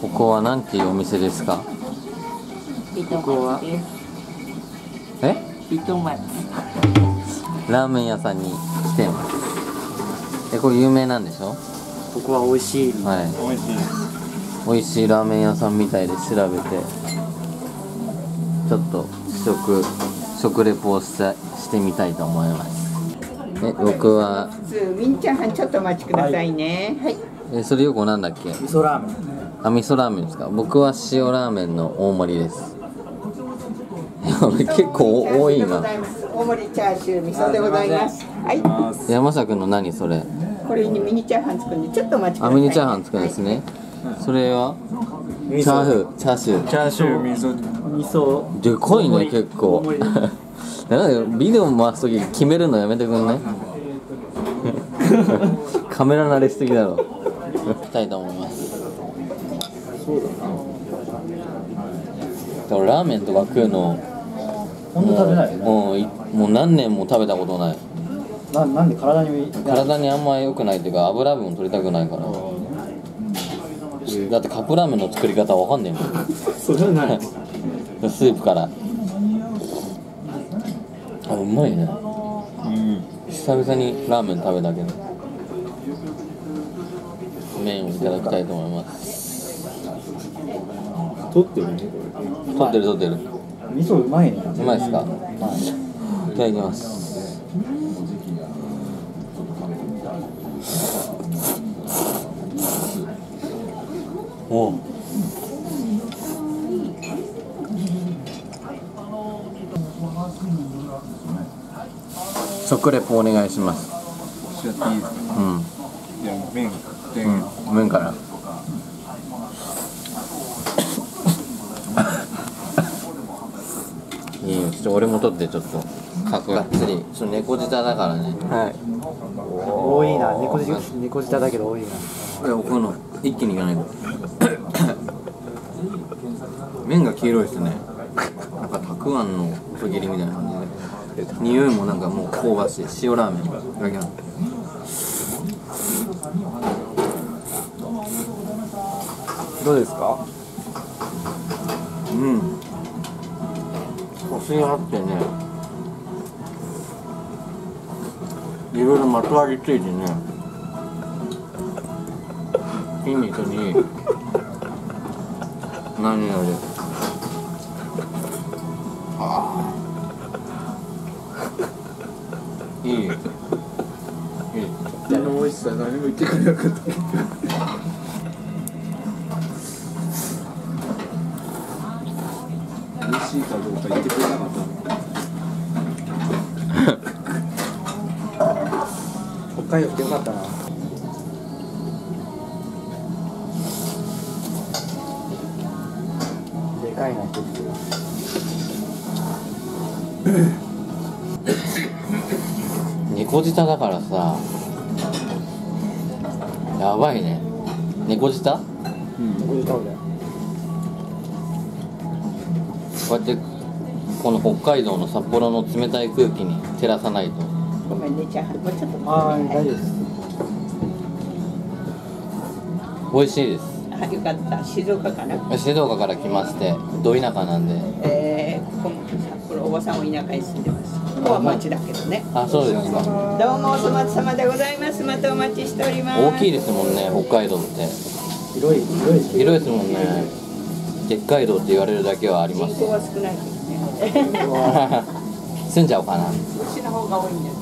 ここはなんていうお店ですか？ここはえ？糸町ラーメン屋さんに来てます。えこれ有名なんでしょ？ここは美味しい。はい。美味しい。美味しいラーメン屋さんみたいで調べて。ちょっと食食レポをしたしてみたいと思います。え僕は。みんちゃんちょっとお待ちくださいね。はい、えそれよくなんだっけ？味噌ラーメンあ味噌ラーメンですか？僕は塩ラーメンの大盛りです。結構多いな。大盛りチャーシュー味噌でございます。はい。山下君の何それ？これにミニチャーハン作るんでちょっとお待ちくだあさい、ミニチャーハン作るんですね。それは？チャーフチャーシュー。チャーシュー味噌。味噌。でかいね結構。なんかビデオ回す時決めるのやめてくんない？カメラ慣れしすぎだろ。行きたいと思いますだな。でもラーメンとか食うのほんと食べない？よねもういもう何年も食べたことない。ななんで体に？体にあんま良くないっていうか油分取りたくないから。だってカップラーメンの作り方わかんねえもん。それはない。スープから。あうまいね。うん久々にラーメン食べたけど。麺をいただきたいと思います取ってるね取ってる取ってる。味噌うまいねうまいですか？はいいただきます。お。う食レポお願いします。うん。麺で、うん。麺からいいよちょ俺も取ってちょっとかがっつりちょ猫舌だからねはい。多いな。猫舌猫舌だけど多いな。これ置くの一気にいかないと麺が黄色いですね。なんかたくあんの細切りみたいな感じで。匂いもなんかもう香ばしい。塩ラーメンだきますどうですか？うんコシがあってねいろいろまとわりついてね筋肉に何より。ああ。いい。いい。手の美味しさ何も言ってくれなかったけど美味しいかどうか言ってくれ。なかった北海道来てよかったな。でかいな一つ猫舌だからさ。やばいね。猫舌？ここれ食べたようやってこの北海道の札幌の冷たい空気に照らさないとごめんねチャーハンもうちょっとあー大丈夫です。美味しいです。あよかった静岡かな。静岡から来ましてど田舎なんで。えー、ここも札幌おばさんは田舎に住んでます。ここは町だけどね。あそうですか。どうもお粗末様でございます。またお待ちしております。大きいですもんね北海道って。広い広いし広いですもんね。でっかい道って言われるだけはあります。人口は少ないけどね 住んじゃおうかな。牛の方が多いんです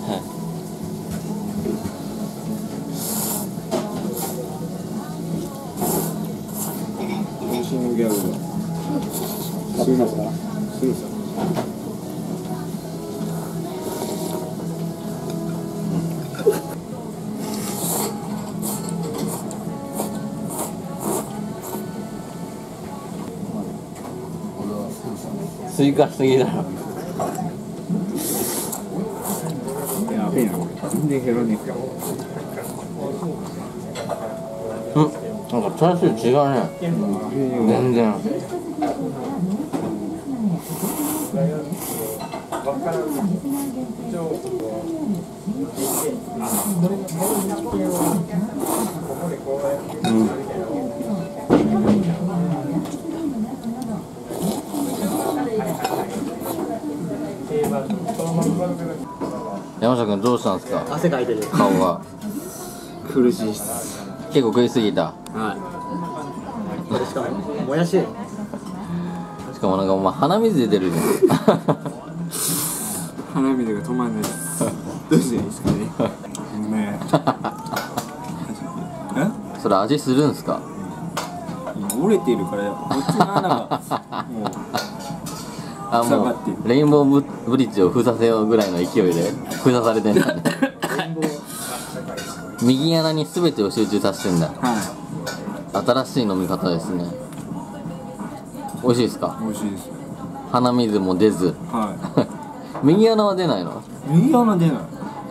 渾身のギャグが食べますかすスイカすぎだろやべえな全然減らねえかうん。なんかチャーシュー違うね。全然。うん山下君どうしたんですか？汗かいてる。顔が。苦しいっす。結構食いすぎた。はこれしかももやし。しかもなんかお前鼻水出てるじゃん。い鼻水が止まんないです。どうしていいですかね？ね。え？それ味するんすか？折れてるからこっちの穴がもうあもうレインボーブブリッジを封鎖せようぐらいの勢いで封鎖されてんだね。右穴に全てを集中させてんだ。は新しい飲み方ですね。美味しいですか？い美味しいです。鼻水も出ず。は 右穴は出ないの？い右穴出ない。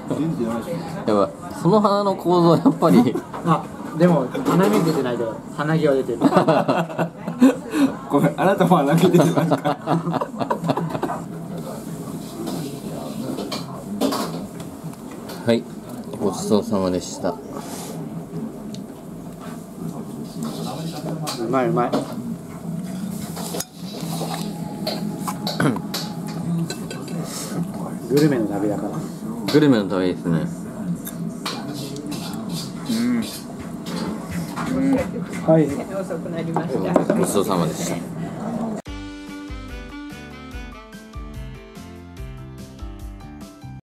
全然出ないっすやっぱその鼻の構造やっぱり あでも鼻水出てないけど鼻毛は出てる。ごめんあなたも穴開けてますか？はい。ごちそうさまでした。うまいうまい。グルメの旅だから。グルメの旅ですね。はい。遅くなりました。ごちそうさまでした